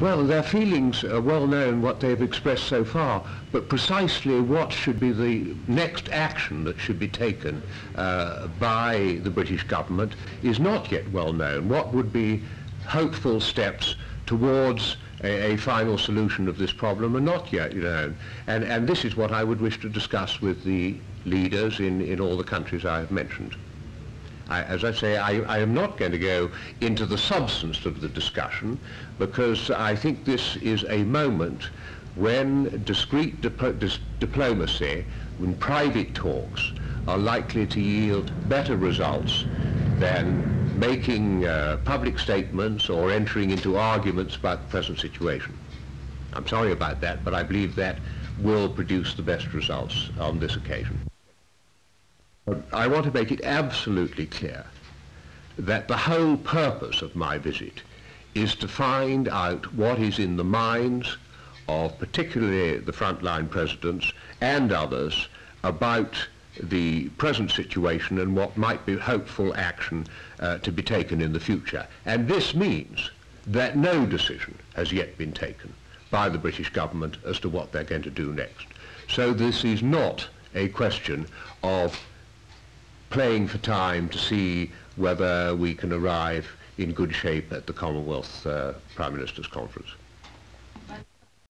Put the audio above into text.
Well, their feelings are well known what they've expressed so far, but precisely what should be the next action that should be taken uh, by the British government is not yet well known. What would be hopeful steps towards a, a, final solution of this problem are not yet known. And, and this is what I would wish to discuss with the leaders in, in all the countries I have mentioned. I, as I say, I, I, am not going to go into the substance of the discussion because I think this is a moment when discreet dip dis diplomacy, when private talks, are likely to yield better results than making uh, public statements or entering into arguments about the present situation. I'm sorry about that, but I believe that will produce the best results on this occasion. I want to make it absolutely clear that the whole purpose of my visit is to find out what is in the minds of particularly the frontline presidents and others about the present situation and what might be hopeful action uh, to be taken in the future. And this means that no decision has yet been taken by the British government as to what they're going to do next. So this is not a question of playing for time to see whether we can arrive in good shape at the Commonwealth uh, Prime Minister's Conference.